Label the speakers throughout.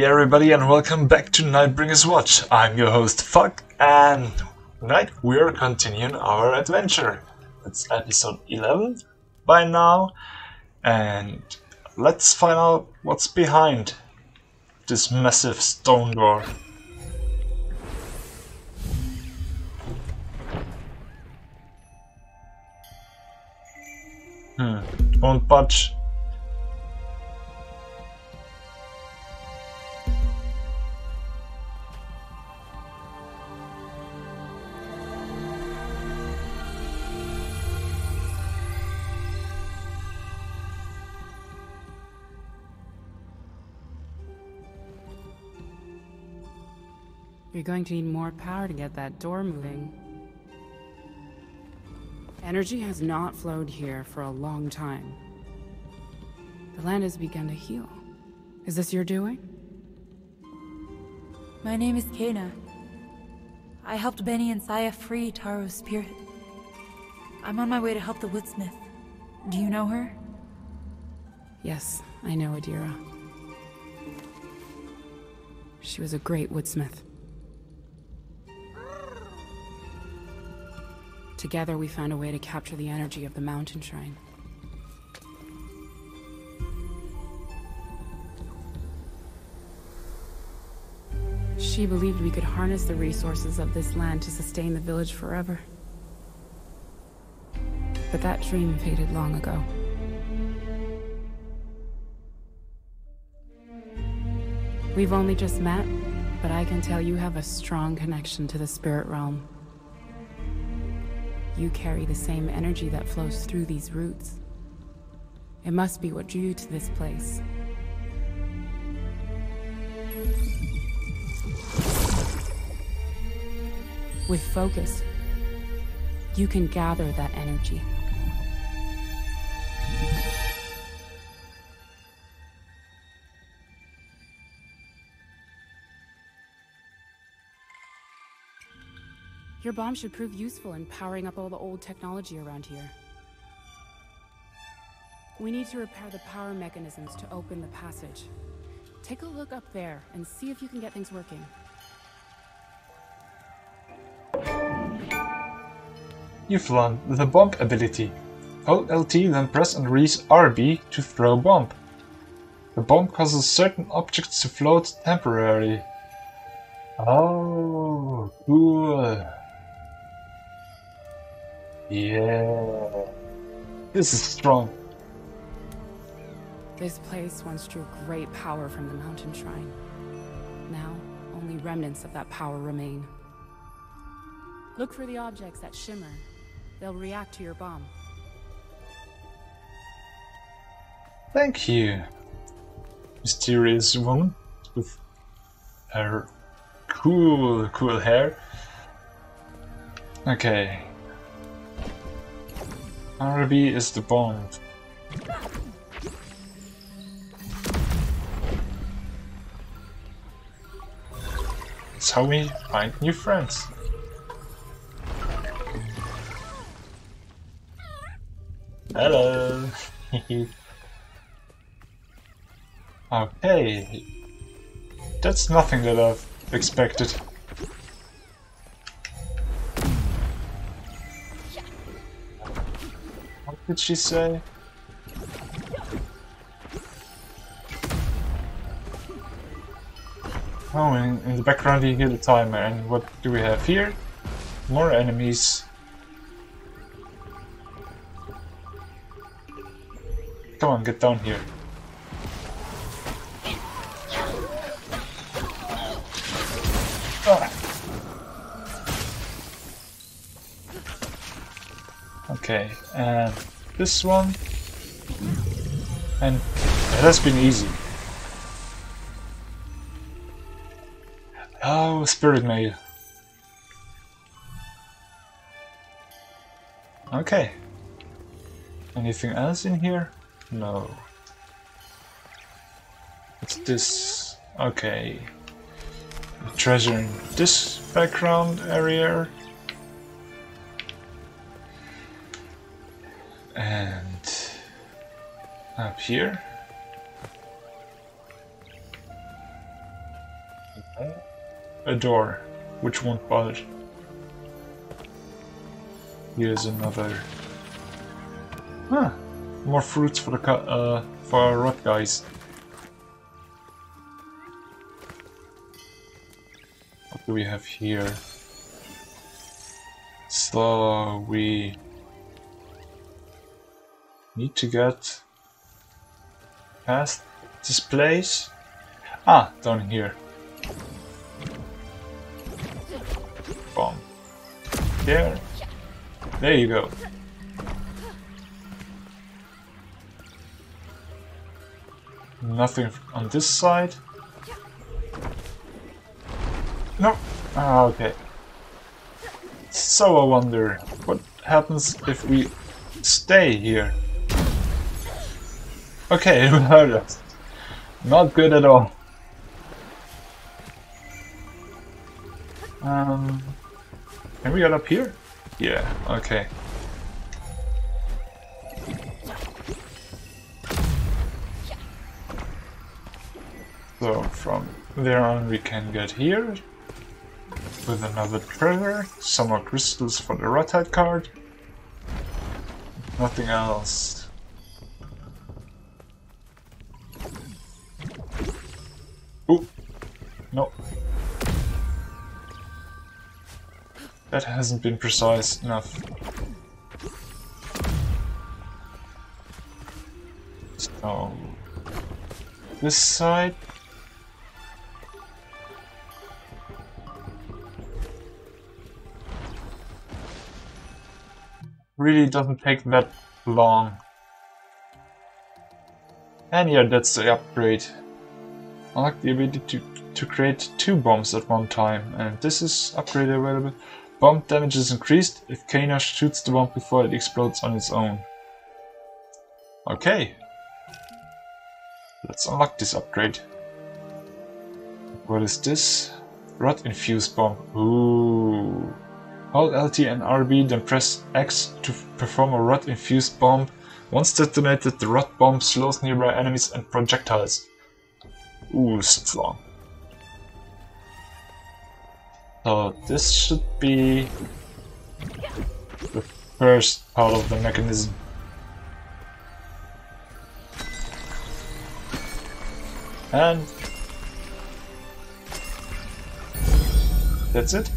Speaker 1: Hey everybody and welcome back to Nightbringer's Watch. I'm your host Falk and tonight we're continuing our adventure. It's episode 11 by now and let's find out what's behind this massive stone door. Hmm, won't budge.
Speaker 2: You're going to need more power to get that door moving. Energy has not flowed here for a long time. The land has begun to heal. Is this your doing?
Speaker 3: My name is Kena. I helped Beni and Saya free Taro's spirit. I'm on my way to help the woodsmith. Do you know her?
Speaker 2: Yes, I know Adira. She was a great woodsmith. Together we found a way to capture the energy of the mountain shrine. She believed we could harness the resources of this land to sustain the village forever. But that dream faded long ago. We've only just met, but I can tell you have a strong connection to the spirit realm. You carry the same energy that flows through these roots. It must be what drew you to this place. With focus, you can gather that energy. Your bomb should prove useful in powering up all the old technology around here. We need to repair the power mechanisms to open the passage. Take a look up there and see if you can get things working.
Speaker 1: You've learned the bomb ability. Hold LT then press and release RB to throw bomb. The bomb causes certain objects to float temporarily. Oh, cool. Yeah. This is strong.
Speaker 2: This place once drew great power from the mountain shrine. Now, only remnants of that power remain. Look for the objects that shimmer. They'll react to your bomb.
Speaker 1: Thank you. Mysterious woman with her cool, cool hair. Okay. RB is the bomb. It's how we find new friends. Hello. Oh, okay. That's nothing that I've expected. Did she say? Oh, in, in the background you hear the timer, and what do we have here? More enemies. Come on, get down here. Ah. Okay, and this one. And it has been easy. Oh, Spirit Mail. Okay. Anything else in here? No. What's this? Okay. Treasure in this background area. And up here. a door, which won't budge. Here's another. Huh. More fruits for the uh, for our rot guys. What do we have here? So we need to get past this place. Ah, down here. Bomb. There. There you go. Nothing on this side. No. Ah, okay. So I wonder, what happens if we stay here? Okay, it hurt us. Not good at all. Um, can we get up here? Yeah, okay. So from there on we can get here with another treasure, some more crystals for the Rotite card. Nothing else. Oh, no. That hasn't been precise enough. So, this side really doesn't take that long. And yeah, that's the upgrade. I like the ability to, to create two bombs at one time, and this is upgrade available. Bomb damage is increased if Kena shoots the bomb before it explodes on its own. Okay. Let's unlock this upgrade. What is this? Rot infused bomb. Ooh. Hold LT and RB, then press X to perform a rot infused bomb. Once detonated, the rot bomb slows nearby enemies and projectiles. Ooh, strong. So this should be the first part of the mechanism. And that's it.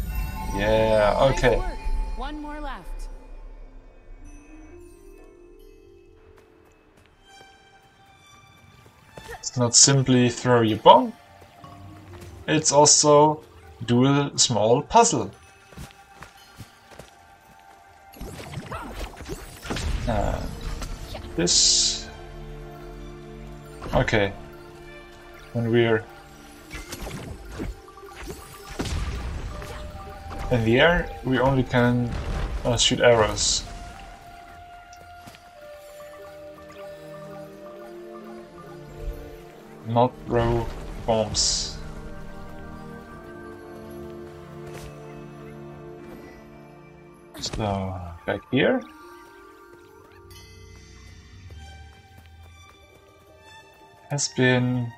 Speaker 1: Yeah, okay.
Speaker 2: One more left.
Speaker 1: Not simply throw your bomb. It's also do a small puzzle. Uh, this... Okay. When we're in the air, we only can uh, shoot arrows. Not throw bombs. So, back here. Has been...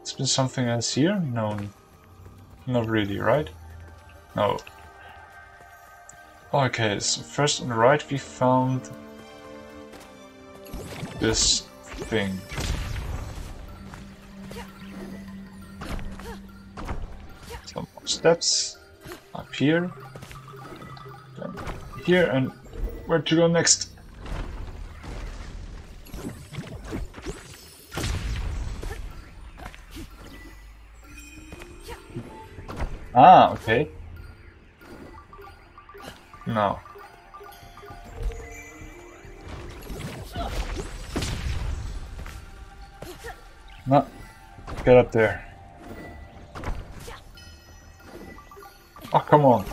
Speaker 1: Has been something else here? No, not really, right? No. Okay, so first on the right we found this thing. Steps up here, then here, and where to go next? Ah, okay. No. No. Get up there. Oh, come on.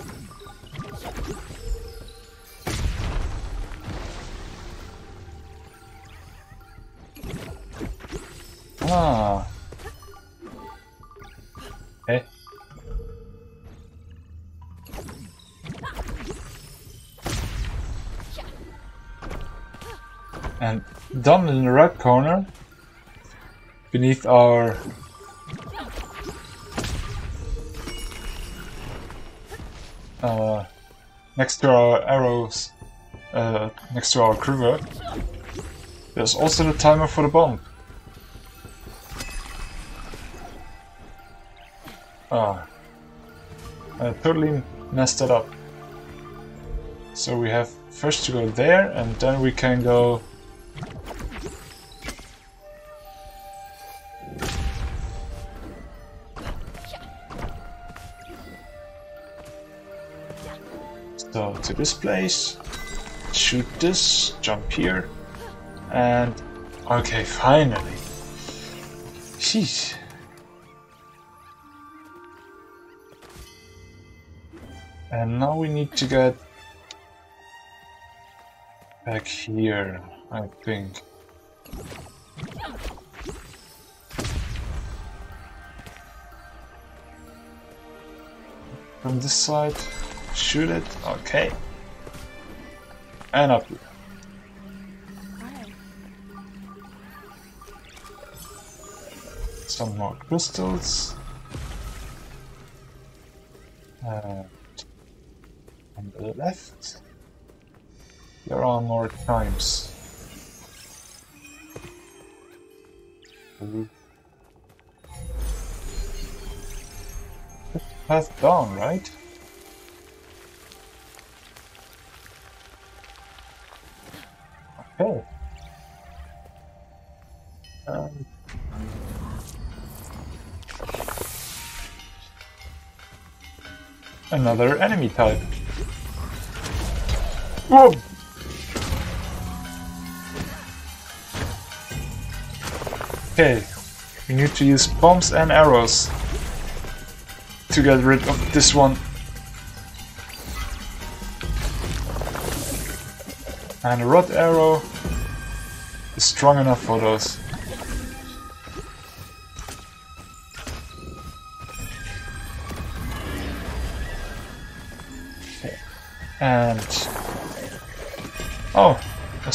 Speaker 1: Ah. Hey. And down in the right corner, beneath our uh, next to our arrows, uh, next to our quiver, there's also the timer for the bomb. Ah, I totally messed it up. So we have first to go there, and then we can go to this place, shoot this, jump here, and okay, finally. Jeez. And now we need to get back here, I think. From this side. Shoot it. Okay. And up here. Some more crystals. And on the left, there are more times. Mm-hmm. Path down, right? Another enemy type. Whoa! Okay, we need to use bombs and arrows to get rid of this one. And a Rot arrow is strong enough for those.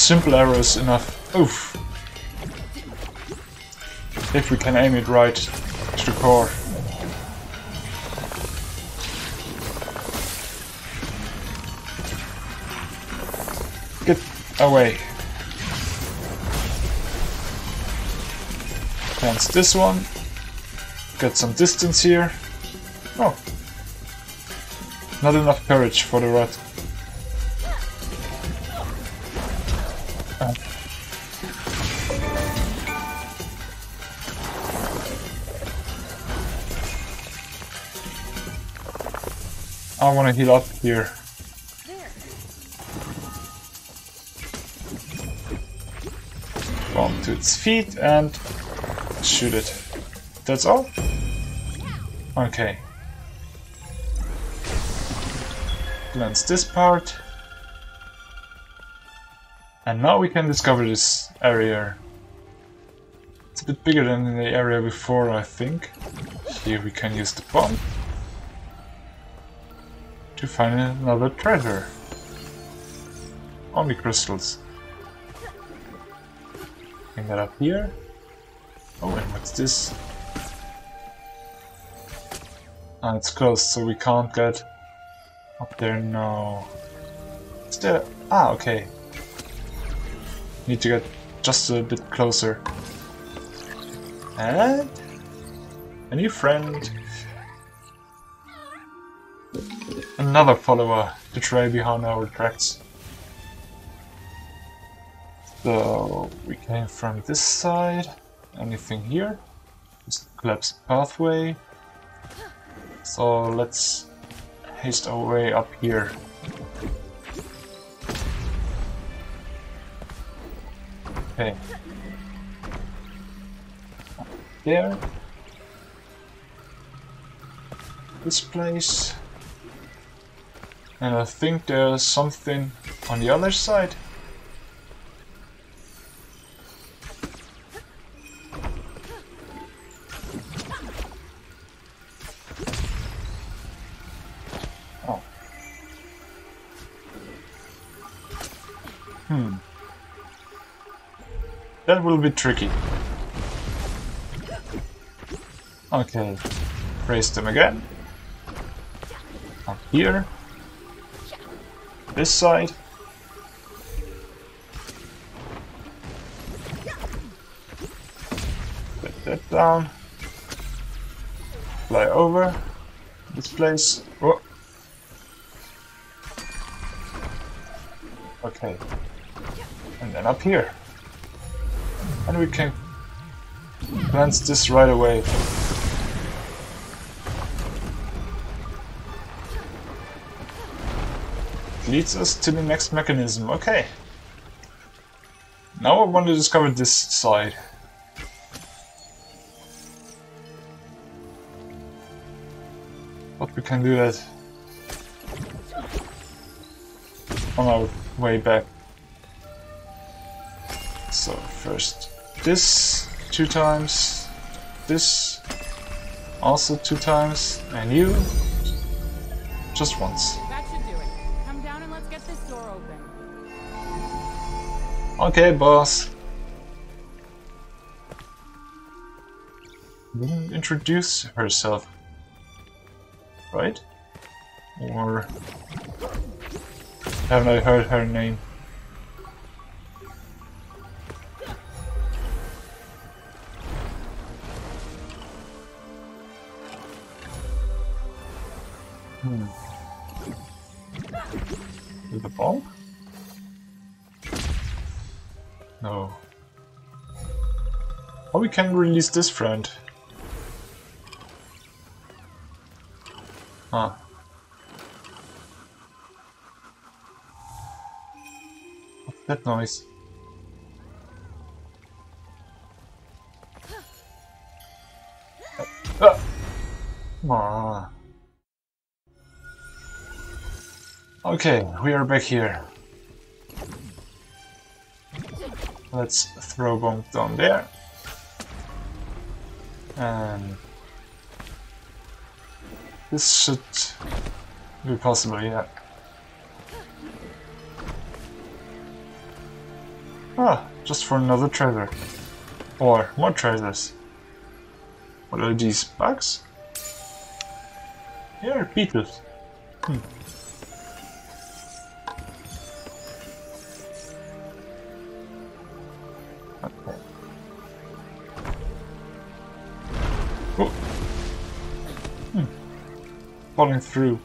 Speaker 1: Simple arrow is enough. Oof. If we can aim it right to the core. Get away. Hence this one. Get some distance here. Oh. Not enough courage for the rat. I want to heal up here. Bomb to its feet and shoot it. That's all? Okay. Cleanse this part. And now we can discover this area. It's a bit bigger than the area before, I think. Here we can use the bomb to find another treasure. Only crystals. Bring that up here. Oh, and what's this? Ah, it's closed, so we can't get up there now. Is there... Ah, okay. Need to get just a bit closer. And... A new friend. Another follower to try behind our tracks. So we came from this side. Anything here? Just collapsed pathway. So let's haste our way up here. Okay. there. This place. And I think there's something on the other side. Oh. Hmm. That will be tricky. Okay, raise them again. Up here. This side. Put that down. Fly over this place. Oh. Okay. And then up here. And we can glance this right away. Leads us to the next mechanism. Okay. Now I want to discover this side. But we can do that on our way back. So first this two times, this also two times, and you just once. Okay, boss. Didn't introduce herself, right? Or haven't I heard her name? Hmm. With the bomb? Can release this friend. Huh. What's that noise? Ah. Okay, we are back here. Let's throw bomb down there. And this should be possible, yeah. Ah, just for another treasure. Or more treasures. What are these bugs? Yeah, beetles. Hmm. Falling through.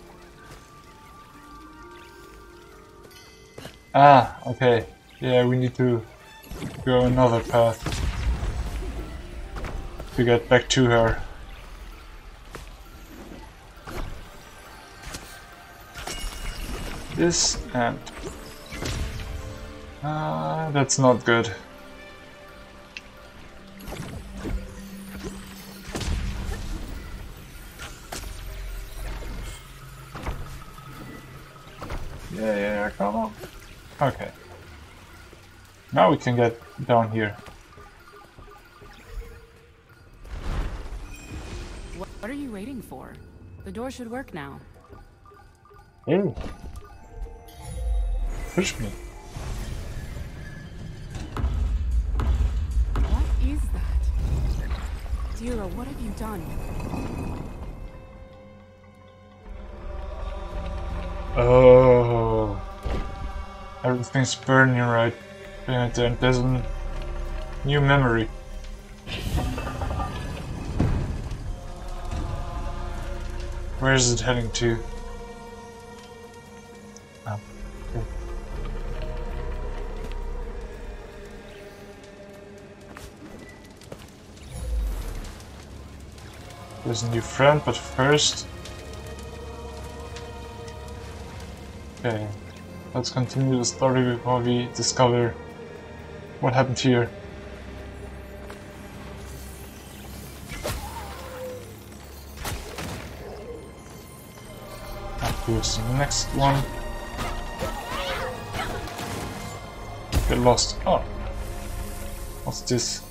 Speaker 1: Ah, okay. Yeah, we need to go another path to get back to her. This and... Uh, that's not good. Yeah, yeah, come on. Okay. Now we can get down here.
Speaker 2: What are you waiting for? The door should work now.
Speaker 1: Hey. Push me.
Speaker 2: What is that? Dira, what have you done?
Speaker 1: Oh. Everything's burning right and there's a new memory. Where is it heading to? Ah, okay. There's a new friend, but first Okay, let's continue the story before we discover what happened here. Here's the next one. Get lost. Oh. What's this?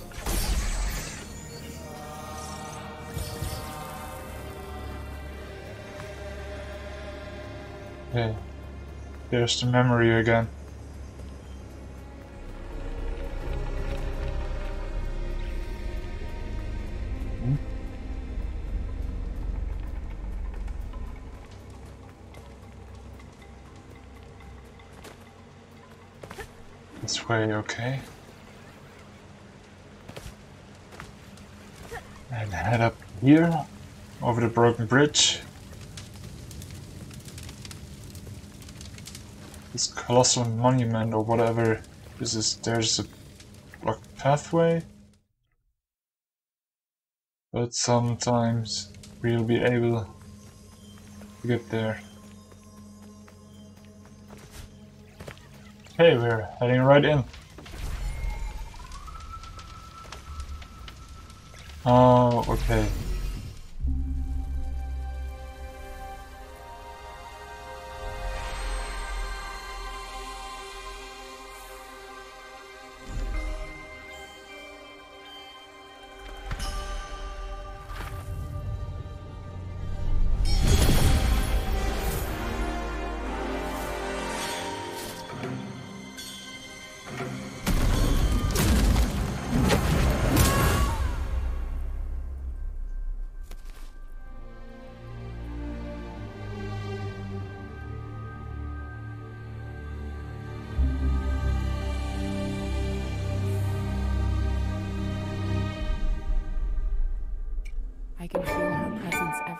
Speaker 1: Okay. There's the memory again. Hmm? This way, okay. And head up here, over the broken bridge. This colossal monument or whatever this is, there's a blocked pathway. But sometimes we'll be able to get there. Okay, we're heading right in. Oh, okay.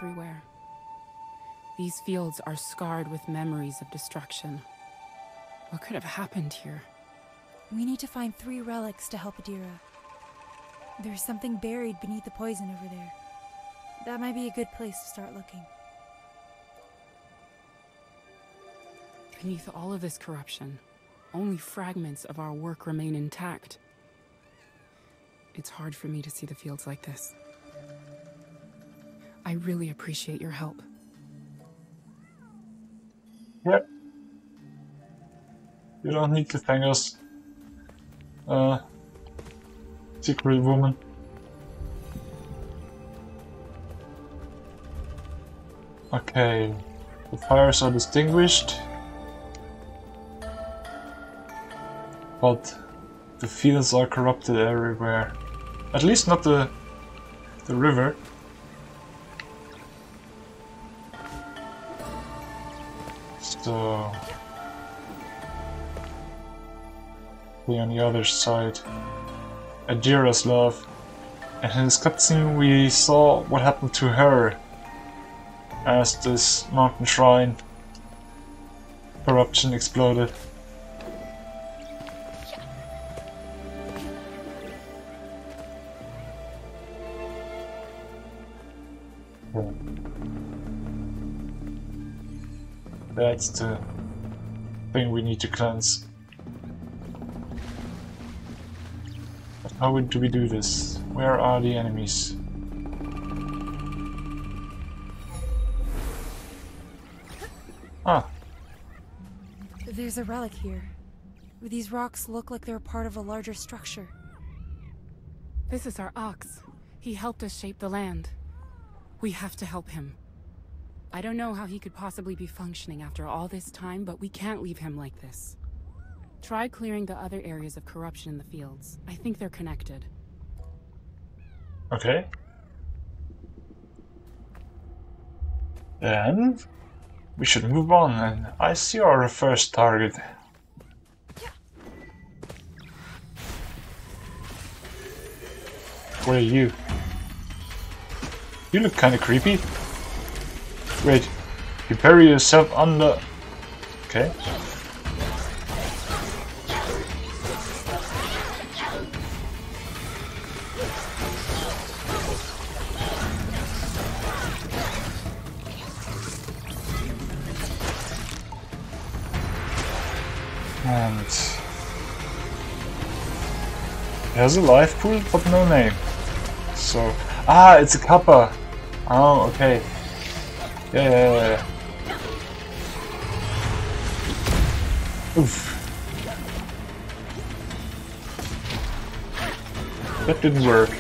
Speaker 2: Everywhere. These fields are scarred with memories of destruction. What could have happened here?
Speaker 3: We need to find three relics to help Adira. There's something buried beneath the poison over there. That might be a good place to start looking.
Speaker 2: Beneath all of this corruption, only fragments of our work remain intact. It's hard for me to see the fields like this. I really appreciate your help.
Speaker 1: Yep. You don't need to thank us. Uh, secret woman. Okay, the fires are distinguished. But the fields are corrupted everywhere. At least not the the river. We on the other side. Adira's love. And in this cutscene we saw what happened to her as this mountain shrine corruption exploded. That's the thing we need to cleanse. But how do we do this? Where are the enemies? Ah,
Speaker 3: There's a relic here. These rocks look like they're part of a larger structure.
Speaker 2: This is our ox. He helped us shape the land. We have to help him. I don't know how he could possibly be functioning after all this time, but we can't leave him like this. Try clearing the other areas of corruption in the fields. I think they're connected.
Speaker 1: okay. Then we should move on and I see our first target. Where are you? You look kinda creepy. Wait, you bury yourself under... Okay. And... It has a life pool, but no name. So... Ah, it's a kappa! Oh, okay. Yeah, yeah, yeah. Oof. That didn't work.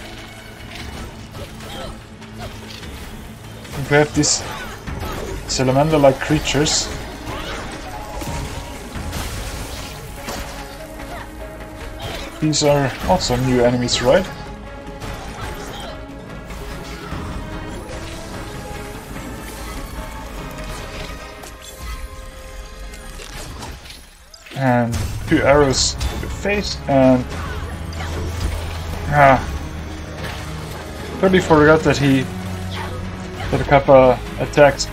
Speaker 1: We have these salamander-like creatures. These are also new enemies, right? Two arrows to the face and ah, totally forgot that he that Kappa attacked.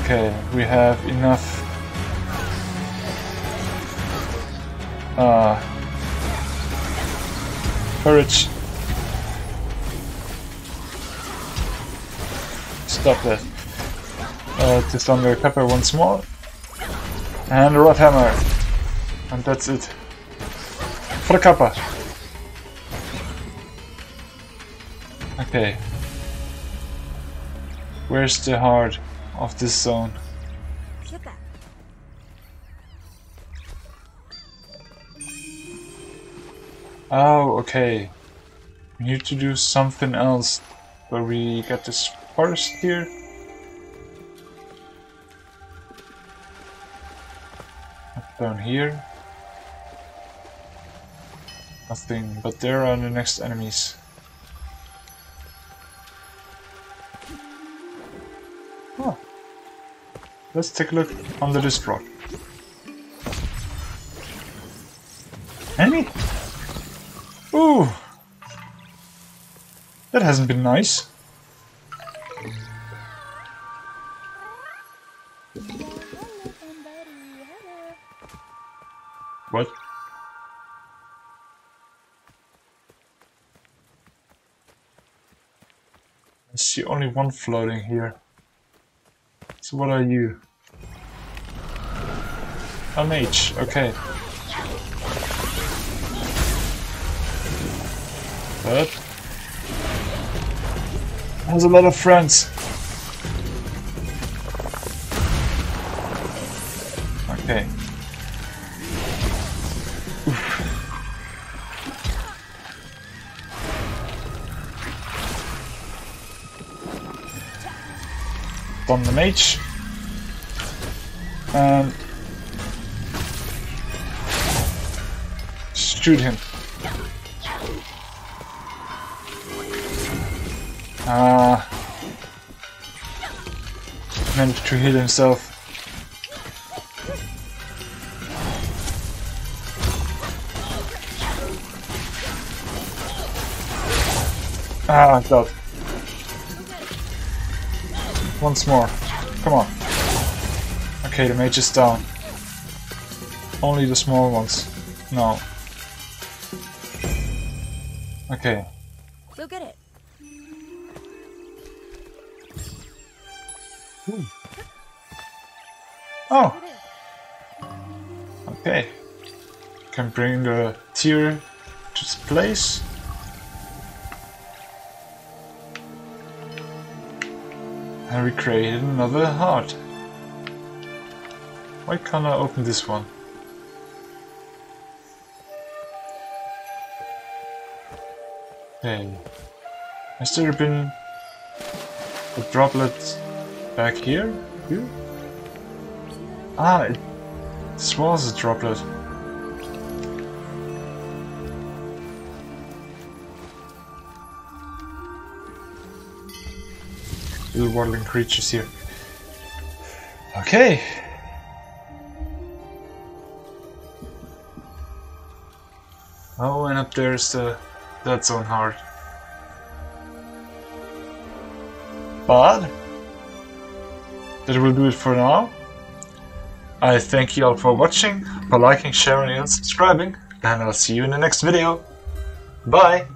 Speaker 1: Okay, we have enough uh, courage. Stop that. Uh, to Thunder Pepper once more. And a Rot Hammer. And that's it. For the Kappa. Okay. Where's the heart of this zone? Oh, okay. We need to do something else. Where we get this forest here. Down here. Nothing, but there are the next enemies. Oh. Let's take a look under this rock. Enemy? Ooh! That hasn't been nice. What? I see only one floating here. So what are you? A mage, okay. But has a lot of friends. Okay. Done the mage. And shoot him. Ah. Managed to heal himself. Ah, God. Once more. Come on. Okay, the mage is down. Only the small ones. No. Okay.
Speaker 3: Go get it. Hmm.
Speaker 1: Oh! Okay. Can bring the tier to its place. And we created another heart. Why can't I open this one? Okay. Has there been a droplet back here? Here? Ah, it, this was a droplet. Little waddling creatures here. Okay. Oh, and up there's the Dead Zone heart. But that will do it for now. I thank you all for watching, for liking, sharing and subscribing, and I'll see you in the next video. Bye!